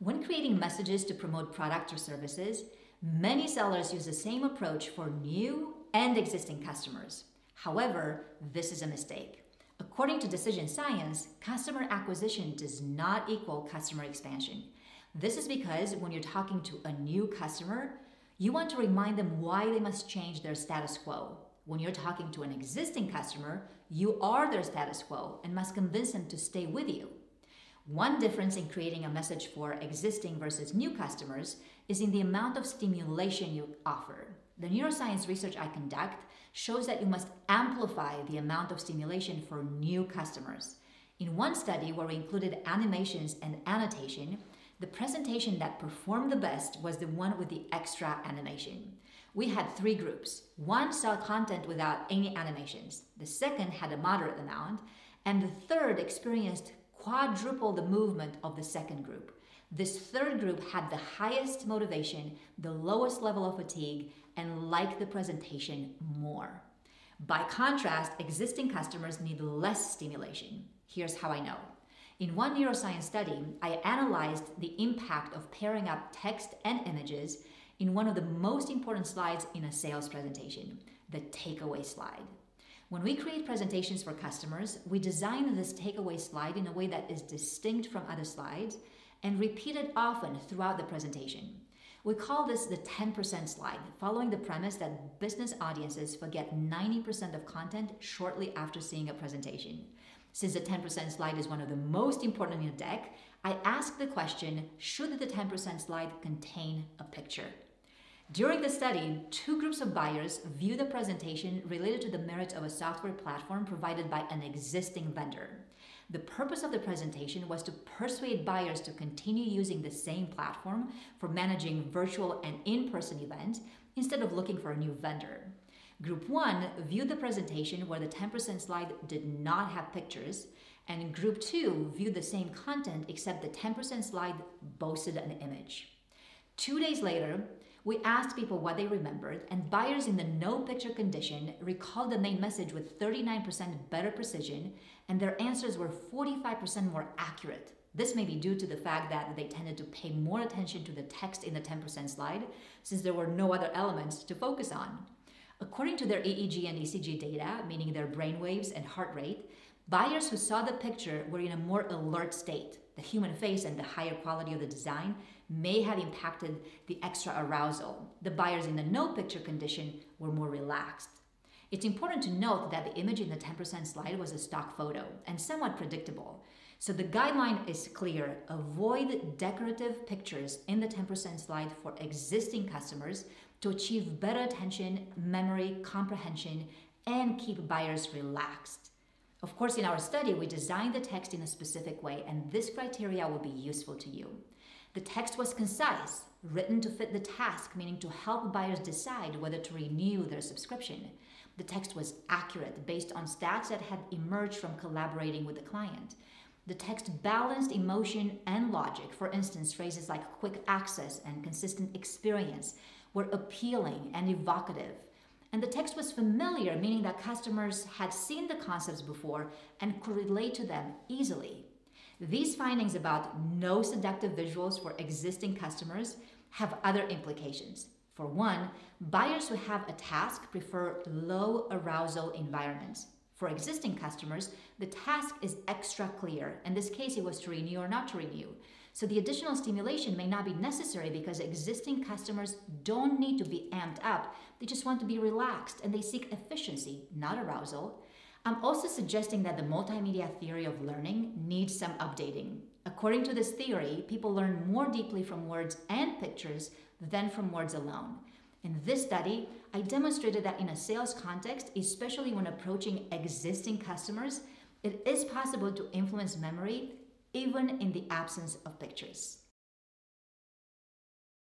When creating messages to promote products or services, many sellers use the same approach for new and existing customers. However, this is a mistake. According to Decision Science, customer acquisition does not equal customer expansion. This is because when you're talking to a new customer, you want to remind them why they must change their status quo. When you're talking to an existing customer, you are their status quo and must convince them to stay with you. One difference in creating a message for existing versus new customers is in the amount of stimulation you offer. The neuroscience research I conduct shows that you must amplify the amount of stimulation for new customers. In one study where we included animations and annotation, the presentation that performed the best was the one with the extra animation. We had three groups. One saw content without any animations, the second had a moderate amount, and the third experienced quadruple the movement of the second group. This third group had the highest motivation, the lowest level of fatigue, and liked the presentation more. By contrast, existing customers need less stimulation. Here's how I know. In one neuroscience study, I analyzed the impact of pairing up text and images in one of the most important slides in a sales presentation, the takeaway slide. When we create presentations for customers, we design this takeaway slide in a way that is distinct from other slides and repeat it often throughout the presentation. We call this the 10% slide, following the premise that business audiences forget 90% of content shortly after seeing a presentation. Since the 10% slide is one of the most important in a deck, I ask the question should the 10% slide contain a picture? During the study, two groups of buyers view the presentation related to the merits of a software platform provided by an existing vendor. The purpose of the presentation was to persuade buyers to continue using the same platform for managing virtual and in person events instead of looking for a new vendor. Group 1 viewed the presentation where the 10% slide did not have pictures, and Group 2 viewed the same content except the 10% slide boasted an image. Two days later, we asked people what they remembered, and buyers in the no picture condition recalled the main message with 39% better precision, and their answers were 45% more accurate. This may be due to the fact that they tended to pay more attention to the text in the 10% slide, since there were no other elements to focus on. According to their EEG and ECG data, meaning their brain waves and heart rate, buyers who saw the picture were in a more alert state. The human face and the higher quality of the design may have impacted the extra arousal. The buyers in the no picture condition were more relaxed. It's important to note that the image in the 10% slide was a stock photo and somewhat predictable. So the guideline is clear avoid decorative pictures in the 10% slide for existing customers to achieve better attention, memory, comprehension, and keep buyers relaxed. Of course, in our study, we designed the text in a specific way, and this criteria will be useful to you. The text was concise, written to fit the task, meaning to help buyers decide whether to renew their subscription. The text was accurate based on stats that had emerged from collaborating with the client. The text balanced emotion and logic. For instance, phrases like quick access and consistent experience were appealing and evocative. And the text was familiar, meaning that customers had seen the concepts before and could relate to them easily. These findings about no seductive visuals for existing customers have other implications. For one, buyers who have a task prefer low arousal environments. For existing customers, the task is extra clear. In this case, it was to renew or not to renew. So the additional stimulation may not be necessary because existing customers don't need to be amped up. They just want to be relaxed and they seek efficiency, not arousal. I'm also suggesting that the multimedia theory of learning needs some updating. According to this theory, people learn more deeply from words and pictures than from words alone. In this study, I demonstrated that in a sales context, especially when approaching existing customers, it is possible to influence memory even in the absence of pictures.